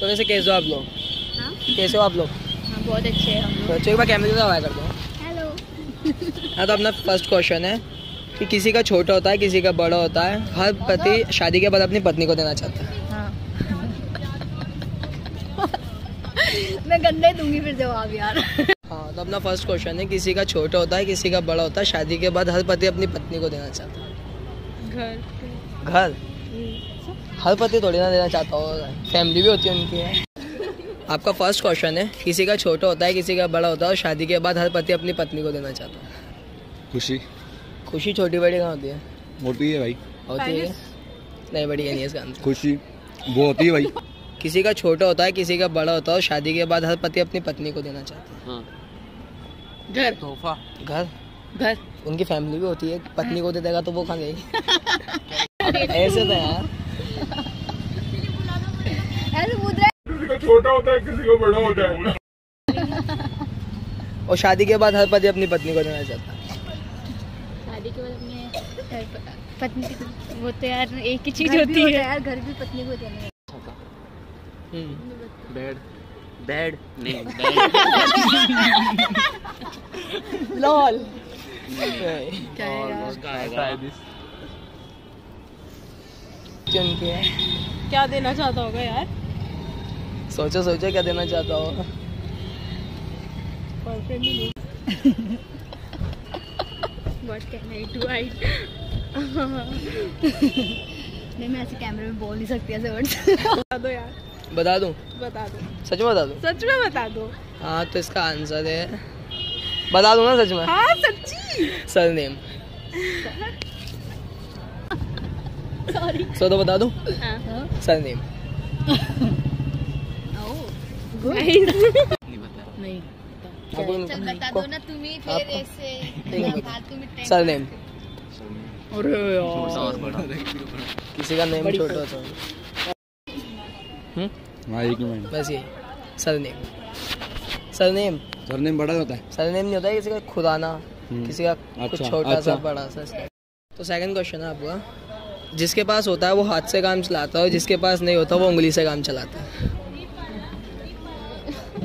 तो वैसे कैसे हो आप लोग। हाँ? कैसे हो आप लोग। हाँ बहुत अच्छे हैं हम बच्चों एक बार कैमरे से हवाया कर दो हेलो हाँ तो अपना फ़र्स्ट क्वेश्चन है कि किसी का छोटा होता है किसी का बड़ा होता है हर पति शादी के बाद अपनी पत्नी को देना चाहता है। हाँ। मैं गंदे दूँगी फिर जवाब यार। हाँ तो अपना फ़र्स्ट क्वेश्चन है किसी का छोटा होता है किसी का बड़ा होता है शादी के बाद हर पति अपनी पत्नी को देना चाहता है। घर। घर? हर पति थोड़ी ना देना चाहता हूँ। फैमिली भी होती है उनकी। है आपका फ़र्स्ट क्वेश्चन है किसी का छोटा होता है किसी का बड़ा होता है और शादी के बाद हर पति अपनी पत्नी को देना चाहता है। खुशी। खुशी छोटी बड़ी कहाँ होती है? होती है भाई। होती है? नहीं बड़ी है नहीं इसका आंसर। खुशी। वो होती है भाई। किसी का छोटा होता है किसी का बड़ा होता है और शादी के बाद हर पति अपनी पत्नी को देना चाहता हाँ। घर। तोहफा। है घर? घर। उनकी फैमिली भी होती है पत्नी को दे देगा तो वो कहाँ गई ऐसे तो यार। छोटा होता है किसी को बड़ा होता है और शादी के बाद हर पति अपनी पत्नी को देना चाहता शादी के बाद अपने पत्नी वो तो यार एक ही चीज़ होती है। यार घर भी पत्नी को देना हम्म। बेड बेड नहीं लॉल क्या है उनकी है क्या देना चाहता होगा यार? सोचो सोचो क्या देना चाहता हो बॉयफ्रेंड ही नहीं। What can I do I नहीं मैं ऐसे कैमरे में बोल नहीं सकती ऐसे वर्ड्स बता दो यार। बता दूँ? बता दो। सच में बता दूँ? सच में बता दो। हाँ तो इसका आंसर है बता दूँ ना सच में? हाँ सच्ची। सर नेम सॉरी सो तो बता दूँ हाँ सर नेम सर नेम अरे यार किसी का नेम छोटा बस यही sir name sir name surname बड़ा होता है सर नेम नहीं होता है किसी का खुदाना। किसी का कुछ अच्छा, छोटा सा अच्छा। बड़ा सा तो सेकंड क्वेश्चन है आपका जिसके पास होता है वो हाथ से काम चलाता है और जिसके पास नहीं होता वो उंगली से काम चलाता है।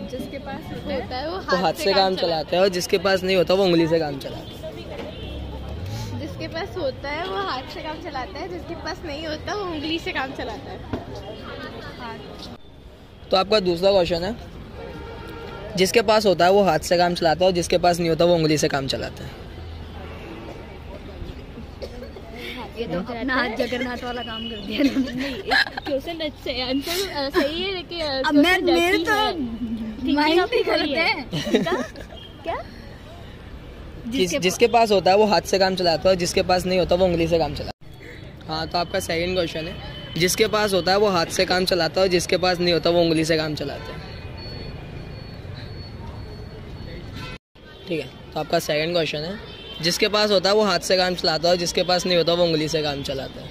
जिसके पास होता है वो तो हाथ से काम चलाता है और जिसके पास नहीं होता वो उंगली से काम चलाता है। जिसके पास होता है वो हाथ से काम चलाता है जिसके पास नहीं होता वो उंगली से काम चलाता है। तो आपका दूसरा क्वेश्चन है। जिसके पास होता है वो हाथ से काम चलाता है और जिसके पास नहीं होता वो उंगली से काम चलाता है। ये तो अपना जगन्नाथ वाला काम कर दिया क्वेश्चन अच्छे आंसर सही है लेकिन अब मैं मेरे तो माइंड भी करते हैं क्या? जिस, जिसके पास होता है वो हाथ से काम चलाता है जिसके पास नहीं होता वो उंगली से काम चलाता हाँ। तो आपका सेकंड क्वेश्चन है। जिसके पास होता है वो हाथ से काम चलाता है और जिसके पास नहीं होता वो उंगली से काम चलाता है। ठीक है तो आपका सेकंड क्वेश्चन है। जिसके पास होता है वो हाथ से काम चलाता है और जिसके पास नहीं होता वो उंगली से काम चलाता है।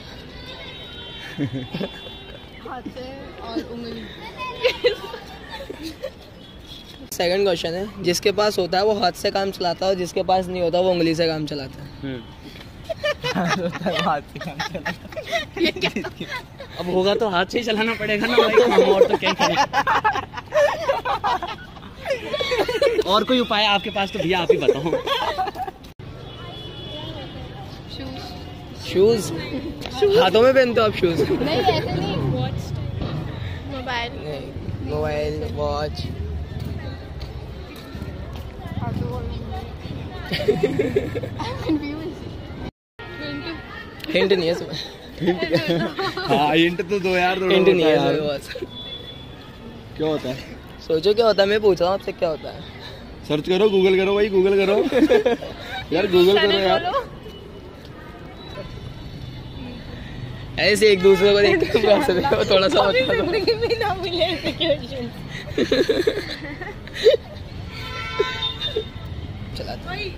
हाथ से और उंगली। सेकंड क्वेश्चन है जिसके पास होता है वो हाथ से काम चलाता है और जिसके पास नहीं होता वो उंगली से काम चलाता है। अब होगा तो हाथ से ही चलाना पड़ेगा ना भाई हम और तो क्या करें। और कोई उपाय आपके पास तो भैया आप ही बताओ। शूज़ हाथों में पहनते हो आप शूज़ नहीं ऐसे नहीं। Watch mobile mobile watch hint नहीं। है इसमें। हाँ हिंट तो दो यार हिंट नहीं है यार। बस। क्या होता है? सोचो क्या होता है मैं पूछ रहा हूँ आपसे क्या होता है। सर्च करो गूगल करो भाई गूगल करो। यार गूगल करो यार। ऐसे एक दूसरे को देख के हंस रहे हो थोड़ा सा बता दो। ज़िंदगी ना मिले ऐसे क्वेश्चन। चलाते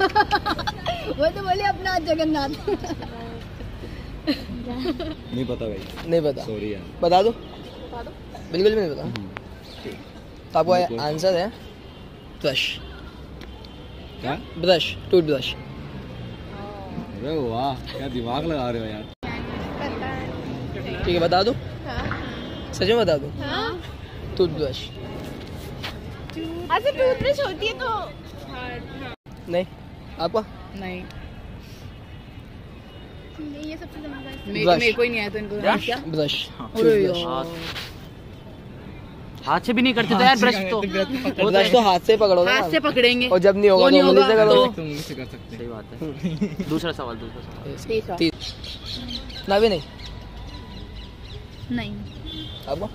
वो तो बोले अपना जगन्नाथ नहीं पता भाई। नहीं पता। सॉरी यार। बता दो। बिल्कुल भी नहीं पता। तो आपको आंसर है ब्रश। क्या? ब्रश टूथ ब्रश अरे वाह क्या दिमाग लगा रहे हो यार। ठीक है बता दो। सच में बता दूँ। हाँ। टूथब्रश अच्छा टूथब्रश होती है तो। नहीं आपका? नहीं। ये सबसे. मेरे को ही नहीं आया तो इनको क्या? ब्रश यार। हाथ से भी नहीं करते तो यार ब्रश तो। ब्रश तो हाथ से पकड़ोगे हाथ से पकड़ेंगे। और जब नहीं होगा वो तो नहीं उंगली से होगा करोगे सही बात है। दूसरा सवाल दूसरा सवाल। तीसरा। ना भी नहीं? नहीं। आपका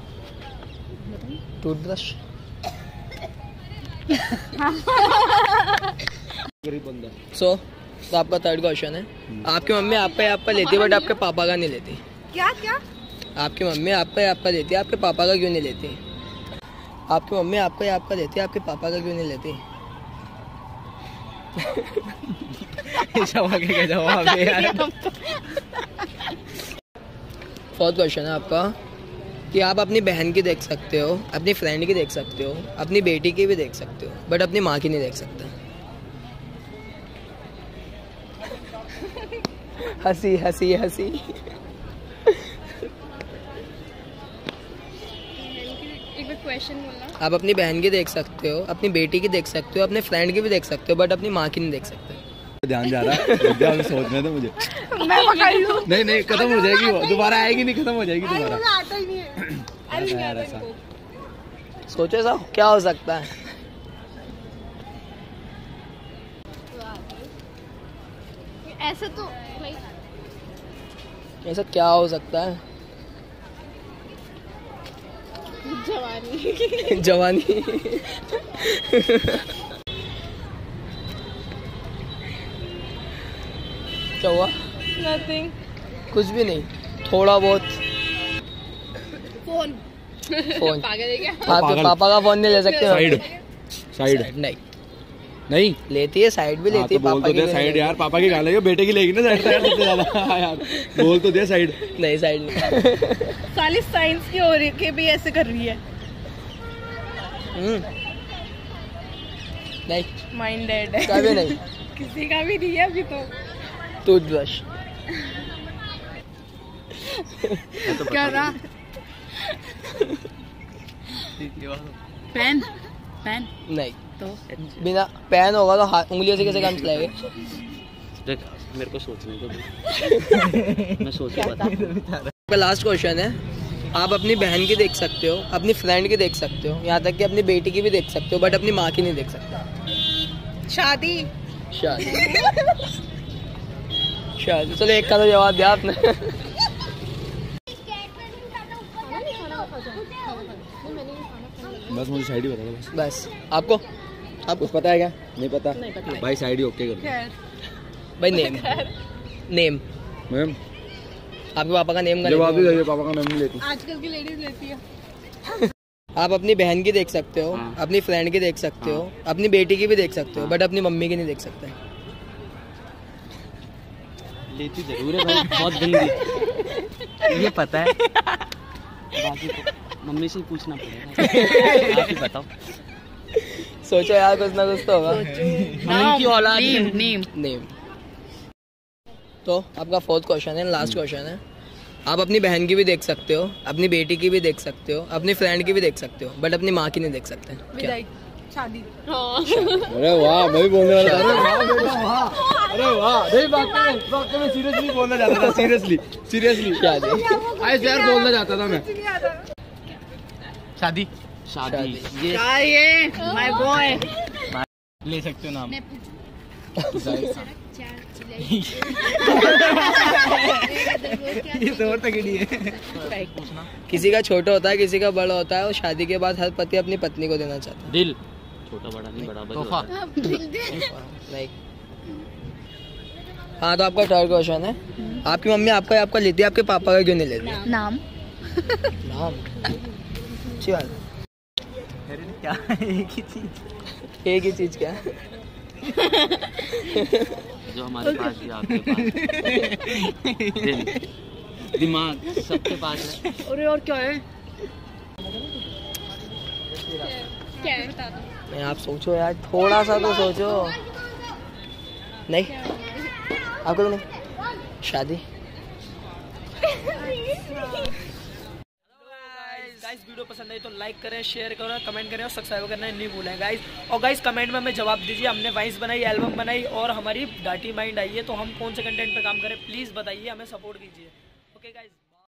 टूथब्रश सो तो आपका थर्ड क्वेश्चन है। आपकी मम्मी आपका या आपका लेती है बट आपके पापा का नहीं लेती। क्या क्या? आपकी मम्मी आपका या आपका लेती है आपके पापा का क्यों नहीं लेती? आपकी मम्मी आपका या आपका लेती है आपके पापा का क्यों नहीं लेती? जवाब है यार फोर्थ क्वेश्चन है आपका कि आप अपनी बहन की देख सकते हो अपनी फ्रेंड की देख सकते हो अपनी बेटी की भी देख सकते हो बट अपनी माँ की नहीं देख सकते। हँसी हँसी हँसी। एक क्वेश्चन बोलना आप अपनी बहन की देख सकते हो अपनी बेटी की देख सकते हो अपने फ्रेंड की भी देख सकते हो बट अपनी माँ की नहीं देख सकते। ध्यान जा रहा है अभी सोचने दो मुझे। नहीं नहीं खत्म हो जाएगी वो दोबारा आएगी नहीं खत्म हो जाएगी दोबारा। आता ही नहीं है। ऐसा यार ऐसा। सोचो साहब क्या हो सकता है? ऐसा तो ऐसा क्या हो सकता है? जवानी। जवानी। क्या हुआ? नथिंग कुछ भी नहीं। थोड़ा बहुत। फ़ोन। फ़ोन। पागल है क्या? पापा का फ़ोन नहीं ले सकते। साइड साइड नहीं। नहीं। लेती है साइड भी हाँ, लेती तो है बोल पापा तो की दे साइड यार पापा की गाले बेटे की लेगी ना साइड यार सबसे ज़्यादा। हाँ यार बोल तो दे साइड नहीं साइड नहीं। साली साइंस की हो रही के भी ऐसे कर रही है। हम्म। नहीं। माइंड डेड है कभी नहीं। किसी का भी नहीं है अभी तो। टूथब्रश क्या रहा पेन। पेन। नहीं। तो। बिना पेन होगा तो हाथ उंगलियों से कैसे काम चलाएँगे? देख मेरे को सोचने को दे। मैं सोच के बता आपका लास्ट क्वेश्चन है। आप अपनी बहन की देख सकते हो अपनी फ्रेंड की देख सकते हो यहाँ तक कि अपनी बेटी की भी देख सकते हो बट अपनी माँ की नहीं देख सकते। शादी। शादी। शादी। चलो एक का तो जवाब दिया आपने। बस मुझे साइड ही बता दो। बस। आपको? आपको कुछ पता है क्या? नहीं पता। भाई साइड ही ओके कर भाई नेम नेम मैम आपके पापा का नेम ही? पापा का नाम नहीं लेती। आजकल की लेडीज़ लेती है। आप अपनी बहन की देख सकते हो हाँ। अपनी फ्रेंड की देख सकते हो अपनी बेटी की भी देख सकते हो बट अपनी मम्मी की नहीं देख सकते। लेती ज़रूर है भाई बहुत गंदी ये पता है। बाकी तो मम्मी से पूछना पड़ेगा। बताओ। सोचो यार कुछ ना कुछ तो होगा। है। नेम तो आपका फोर्थ क्वेश्चन है लास्ट क्वेश्चन है। आप अपनी बहन की भी देख सकते हो अपनी बेटी की भी देख सकते हो अपनी फ्रेंड की भी देख सकते हो बट अपनी माँ की नहीं देख सकते। क्या? शादी। अरे वाह मैं भी बोलने वाला अरे वाह अरे वाह। नहीं वाकई में सीरियसली बोलना चाहता था सीरियसली सीरियसली क्या ऐसे यार बोलना चाहता था मैं। शादी। शादी। ये ये माय बॉय ले सकते हो नाम तो है। किसी का छोटा होता है किसी का बड़ा होता है और शादी के बाद हर पति अपनी पत्नी को देना चाहता है। दिल। छोटा बड़ा नहीं बराबर होता है। है हाँ तो आपका थर्ड क्वेश्चन है। आपकी मम्मी आपका आपका लेती है आपके पापा का क्यों नहीं लेती नाम। नाम? अच्छी बात। क्या? एक ही चीज़ एक ही चीज़ क्या? जो हमारे पास भी आपके पास दिमाग सबके पास है। अरे और क्या है? क्या है? बता दो। नहीं आप सोचो यार थोड़ा सा तो सोचो। नहीं आपको तो नहीं। शादी। गाइस वीडियो पसंद आई तो लाइक करें शेयर करें कमेंट करें और सब्सक्राइब करना नहीं भूलें गाइस और गाइस कमेंट में हमें जवाब दीजिए, हमने वाइस बनाई एल्बम बनाई और हमारी डाटी माइंड आई है तो हम कौन से कंटेंट पर काम करें? प्लीज़ बताइए, हमें सपोर्ट कीजिए. Okay guys